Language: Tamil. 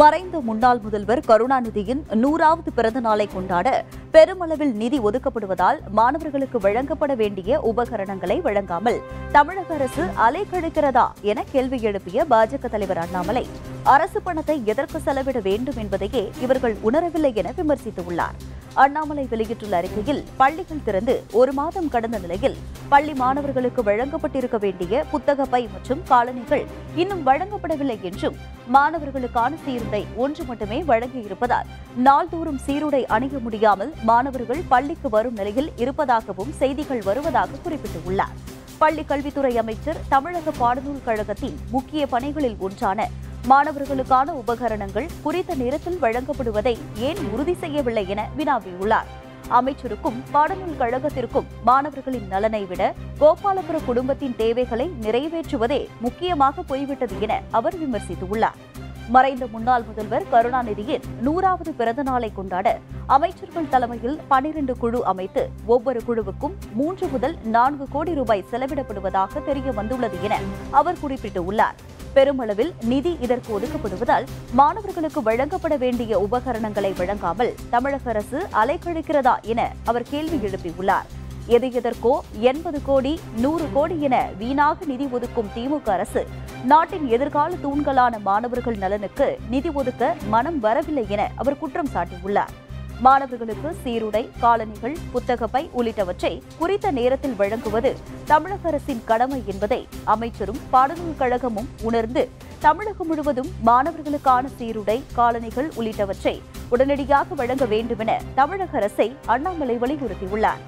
மறைந்த முன்னாள் முதல்வர் கருணாநிதியின் நூறாவது பிறந்த நாளை கொண்டாட பெருமளவில் நிதி ஒதுக்கப்படுவதால் மாணவர்களுக்கு வழங்கப்பட வேண்டிய உபகரணங்களை வழங்காமல் தமிழக அரசு அலைக்கழிக்கிறதா என கேள்வி எழுப்பிய பாஜக தலைவர் அண்ணாமலை. அரசு பணத்தை எதற்கு செலவிட வேண்டும் என்பதையே இவர்கள் உணரவில்லை என விமர்சித்துள்ளார். அண்ணாமலை வெளியிட்டுள்ள அறிக்கையில் பள்ளிகள் திறந்து ஒரு மாதம் கடந்த நிலையில் பள்ளி மாணவர்களுக்கு வழங்கப்பட்டிருக்க வேண்டிய புத்தக பை மற்றும் காலணிகள் இன்னும் வழங்கப்படவில்லை என்றும் மாணவர்களுக்கான சீருடை ஒன்று மட்டுமே வழங்கியிருப்பதால் நாள்தோறும் சீருடை அணிய முடியாமல் மாணவர்கள் பள்ளிக்கு வரும் நிலையில் இருப்பதாகவும் செய்திகள் வருவதாக குறிப்பிட்டுள்ளார். பள்ளி கல்வித்துறை அமைச்சர் தமிழக பாடநூல் கழகத்தின் முக்கிய பணிகளில் ஒன்றான மாணவர்களுக்கான உபகரணங்கள் குறித்த நேரத்தில் வழங்கப்படுவதை ஏன் உறுதி செய்யவில்லை என வினாவியுள்ளார். அமைச்சருக்கும் பாடநூல் கழகத்திற்கும் மாணவர்களின் நலனை விட கோபாலபுர குடும்பத்தின் தேவைகளை நிறைவேற்றுவதே முக்கியமாக போய்விட்டது என அவர் விமர்சித்துள்ளார். மறைந்த முன்னாள் முதல்வர் கருணாநிதியின் நூறாவது பிறந்த நாளை கொண்டாட அமைச்சர்கள் தலைமையில் பனிரெண்டு குழு அமைத்து ஒவ்வொரு குழுவுக்கும் மூன்று முதல் நான்கு கோடி ரூபாய் செலவிடப்படுவதாக தெரிய வந்துள்ளது என அவர் குறிப்பிட்டுள்ளார். பெருமளவில் நிதி இதற்கு ஒதுக்கப்படுவதால் மாணவர்களுக்கு வழங்கப்பட வேண்டிய உபகரணங்களை வழங்காமல் தமிழக அரசு அலைக்கழிக்கிறதா என அவர் கேள்வி எழுப்பியுள்ளார். எது எதற்கோ எண்பது கோடி நூறு கோடி என வீணாக நிதி ஒதுக்கும் திமுக அரசு நாட்டின் எதிர்கால தூண்களான மாணவர்கள் நலனுக்கு நிதி ஒதுக்க மனம் வரவில்லை என அவர் குற்றம் சாட்டியுள்ளார். மாணவர்களுக்கு சீருடை காலணிகள் புத்தகப்பை உள்ளிட்டவற்றை குறித்த நேரத்தில் வழங்குவது தமிழக அரசின் கடமை என்பதை அமைச்சரும் பாடநூல் கழகமும் உணர்ந்து தமிழகம் முழுவதும் மாணவர்களுக்கான சீருடை காலணிகள் உள்ளிட்டவற்றை உடனடியாக வழங்க வேண்டுமென தமிழக அரசை அண்ணாமலை வலியுறுத்தியுள்ளார்.